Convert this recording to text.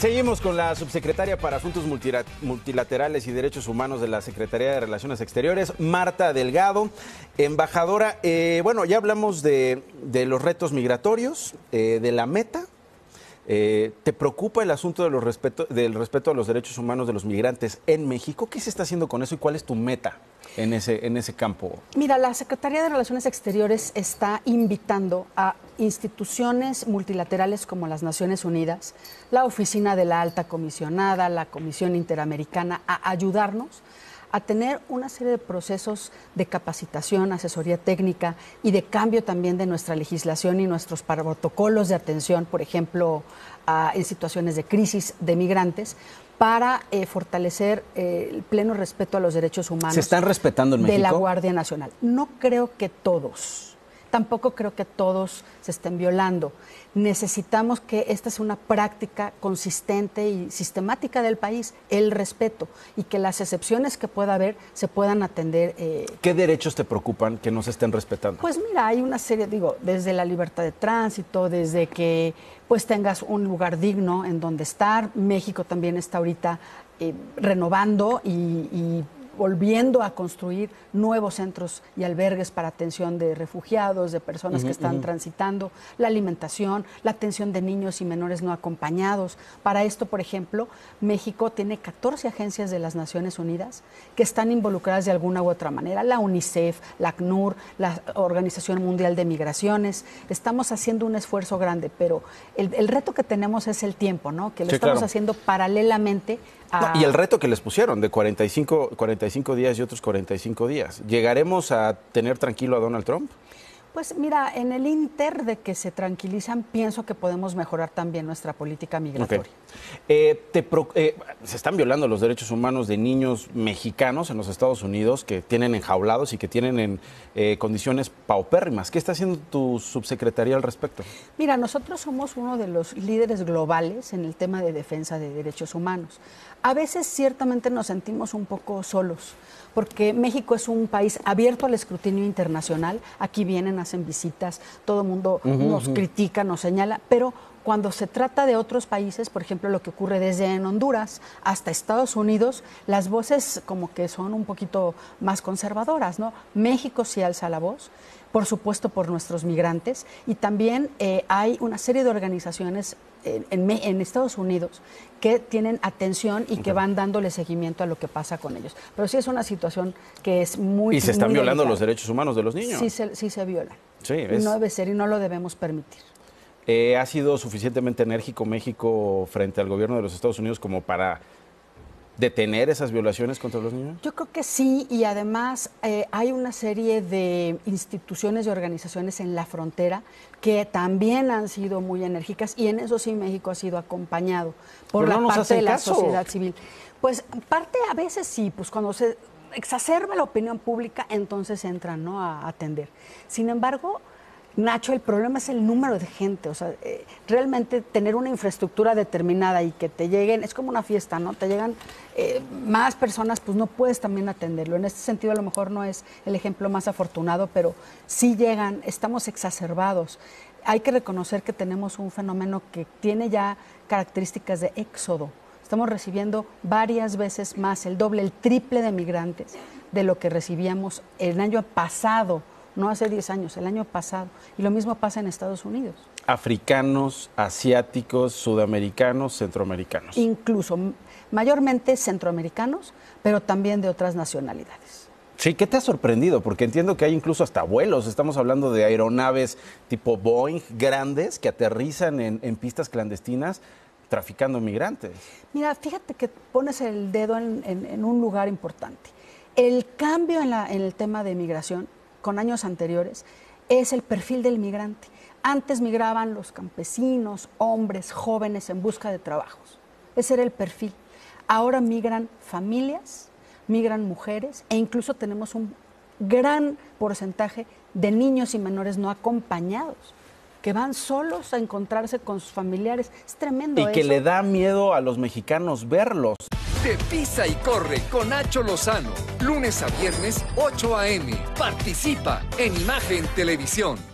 Seguimos con la subsecretaria para Asuntos Multilaterales y Derechos Humanos de la Secretaría de Relaciones Exteriores, Marta Delgado, embajadora. Eh, bueno, ya hablamos de, los retos migratorios, eh, de la meta. Eh, ¿Te preocupa el asunto del respeto a los derechos humanos de los migrantes en México? ¿Qué se está haciendo con eso y cuál es tu meta en ese, en ese campo? Mira, la Secretaría de Relaciones Exteriores está invitando a instituciones multilaterales como las Naciones Unidas, la Oficina de la Alta Comisionada, la Comisión Interamericana, a ayudarnos a tener una serie de procesos de capacitación, asesoría técnica y de cambio también de nuestra legislación y nuestros protocolos de atención, por ejemplo, en situaciones de crisis de migrantes, para eh, fortalecer eh, el pleno respeto a los derechos humanos. ¿Se están respetando en México? De la Guardia Nacional. No creo que todos tampoco creo que todos se estén violando. Necesitamos que esta sea una práctica consistente y sistemática del país, el respeto, y que las excepciones que pueda haber se puedan atender. Eh, ¿Qué derechos te preocupan que no se estén respetando? Pues mira, hay una serie, digo, desde la libertad de tránsito, desde que pues tengas un lugar digno en donde estar. México también está ahorita eh, renovando y volviendo a construir nuevos centros y albergues para atención de refugiados, de personas que están transitando, la alimentación, la atención de niños y menores no acompañados. Para esto, por ejemplo, México tiene 14 agencias de las Naciones Unidas que están involucradas de alguna u otra manera, la UNICEF, la ACNUR, la Organización Mundial de Migraciones. Estamos haciendo un esfuerzo grande, pero el, reto que tenemos es el tiempo, ¿no? Que lo estamos haciendo paralelamente y el reto que les pusieron de 45, 45 días y otros 45 días. ¿Llegaremos a tener tranquilo a Donald Trump? Pues mira, en el inter de que se tranquilizan, pienso que podemos mejorar también nuestra política migratoria. Eh, eh, se están violando los derechos humanos de niños mexicanos en los Estados Unidos que tienen enjaulados y que tienen en eh, condiciones paupérrimas. ¿Qué está haciendo tu subsecretaría al respecto? Mira, nosotros somos uno de los líderes globales en el tema de defensa de derechos humanos. A veces ciertamente nos sentimos un poco solos porque México es un país abierto al escrutinio internacional. Aquí vienen, hacen visitas, todo el mundo nos critica, nos señala, pero cuando se trata de otros países, por ejemplo, lo que ocurre desde en Honduras hasta Estados Unidos, las voces como que son un poquito más conservadoras, ¿no? México sí alza la voz, por supuesto por nuestros migrantes, y también eh, hay una serie de organizaciones en, Estados Unidos que tienen atención y que van dándole seguimiento a lo que pasa con ellos. Pero sí es una situación que es muy... Y se están violando los derechos humanos de los niños. Sí, se, sí se violan. Sí, no debe ser y no lo debemos permitir. Eh, ¿Ha sido suficientemente enérgico México frente al gobierno de los Estados Unidos como para detener esas violaciones contra los niños? Yo creo que sí, y además eh, hay una serie de instituciones y organizaciones en la frontera que también han sido muy enérgicas y en eso sí México ha sido acompañado por la parte de la sociedad civil. Pues parte a veces sí, pues cuando se exacerba la opinión pública, entonces entran ¿no? a atender. Sin embargo, Nacho, el problema es el número de gente, o sea, eh, realmente tener una infraestructura determinada y que te lleguen, es como una fiesta, ¿no? Te llegan eh, más personas, pues no puedes también atenderlo. En este sentido, a lo mejor no es el ejemplo más afortunado, pero sí llegan, estamos exacerbados. Hay que reconocer que tenemos un fenómeno que tiene ya características de éxodo. Estamos recibiendo varias veces más, el doble, el triple de migrantes de lo que recibíamos el año pasado no hace 10 años, el año pasado. Y lo mismo pasa en Estados Unidos. Africanos, asiáticos, sudamericanos, centroamericanos. Incluso, mayormente centroamericanos, pero también de otras nacionalidades. Sí, ¿qué te ha sorprendido? Porque entiendo que hay incluso hasta vuelos. Estamos hablando de aeronaves tipo Boeing grandes que aterrizan en, pistas clandestinas traficando migrantes. Mira, fíjate que pones el dedo en, un lugar importante. El cambio en, en el tema de migración con años anteriores es el perfil del migrante. Antes migraban los campesinos, hombres, jóvenes en busca de trabajos. Ese era el perfil. Ahora migran familias, migran mujeres e incluso tenemos un gran porcentaje de niños y menores no acompañados que van solos a encontrarse con sus familiares. Es tremendo. Y que le da miedo a los mexicanos verlos. De Pisa y Corre con Nacho Lozano. Lunes a viernes, 8 a.m. Participa en Imagen Televisión.